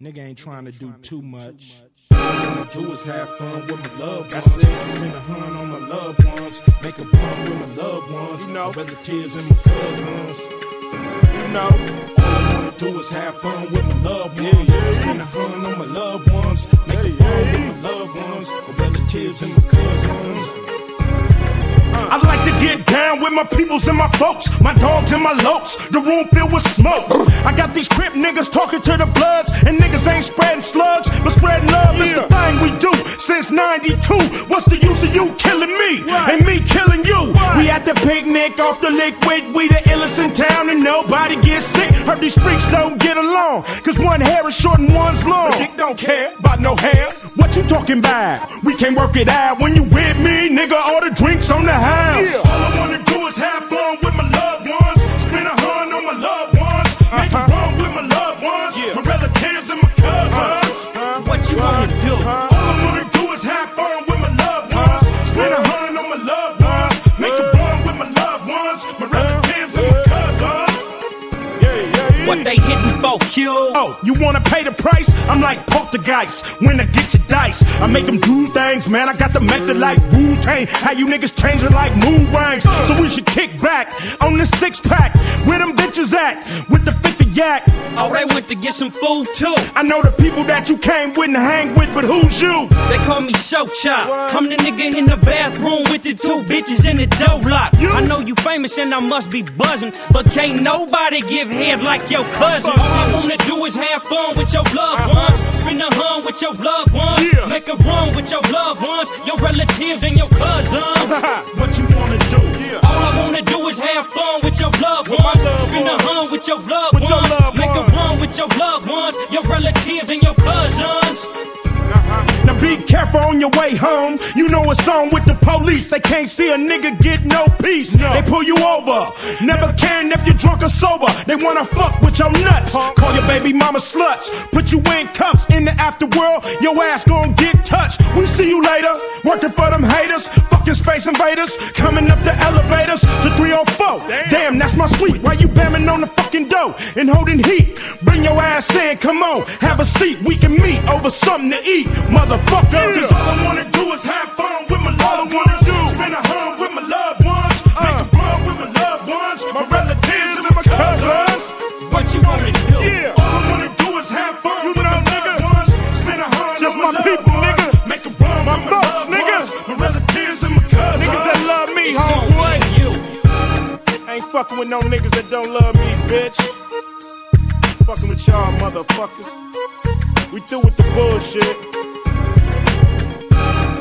Nigga ain't trying to do too much. All I wanna do is have fun with my loved ones. Spend a hun on my loved ones. Make a bond with my loved ones. You know, relatives and my cousins. You know, all I wanna do is have fun with my loved ones. Spend a hun on my loved ones. Make a bond with my loved ones. Relatives and my cousins. I like to get down with my peoples and my folks, my dogs and my lopes. The room filled with smoke. I got these crip niggas talking to the bloods, and niggas slugs, but spreading love is the thing we do since 92. What's the use of you killing me and me killing you? We at the picnic off the liquid, we the illest in town, and nobody gets sick. Heard these freaks don't get along, cause one hair is short and one's long. Dick don't care about no hair. What you talking about? We can't work it out when you with me, nigga. All the drinks on the house. Cousins. What you wanna do? All I wanna do is have fun with my loved ones. Spend a hun on my loved ones. Make a run with my loved ones. My relatives and my cousins. What they hitting for, Q? Oh, you wanna pay the price? I'm like poltergeist. When I get your dice, I make them do things, man. I got the method like Wu Tang. How you niggas changing like mood rings? So we should kick back on this six pack. Where them bitches at? With the 50 yak. Oh, they went to get some food too. I know the people that you came with and hang with, but who's you? They call me Short Khop. I'm the nigga in the bathroom with the two bitches in the door lock. I know you famous and I must be buzzing, but can't nobody give head like your cousin. All I wanna do is have fun with your loved uh-huh. ones. Spend a hun with your loved ones. Yeah. Make a run with your loved ones, your relatives and your cousins. what you wanna do? Yeah. All I wanna do is with your loved ones. Spend a ones. hun with your loved With your ones. loved Make a run with your loved ones, your relatives and your cousins. Now be careful on your way home. You know it's on with the police. They can't see a nigga get no peace. They pull you over. Never caring if you're drunk or sober. They wanna fuck with your nuts. Call your baby mama sluts. Put you in cuffs in the afterworld. Your ass gon' get touched. We see you later. Working for them haters. Fucking space invaders. Coming up the elevators to 304. Damn, that's my suite. Why you bamming on the fucking door and holding heat? Bring your ass in. Come on, have a seat. We can meet over something to eat, motherfucker. Cause all I wanna do is have fun with my loved ones. Spend a home with my loved ones. Make a run with my loved ones. My relatives and my cousins. What you wanna do? Yeah. All I wanna do is have fun with my loved ones. Spend a home Just my people, nigga. Make a run my with my loved ones. My relatives and my cousins. Niggas that love me, It's homeboy. you. Ain't fucking with no niggas that don't love me, bitch. Fucking with y'all, motherfuckers. We through with the bullshit.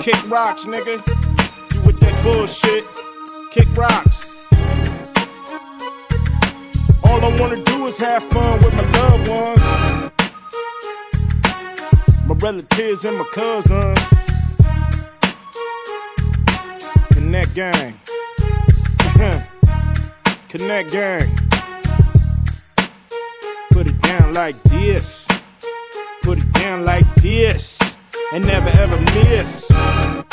Kick rocks, nigga. You with that bullshit. Kick rocks. All I wanna do is have fun with my loved ones. My relatives and my cousins. Connect gang. Connect gang. Put it down like this. Put it down like this. And never ever miss.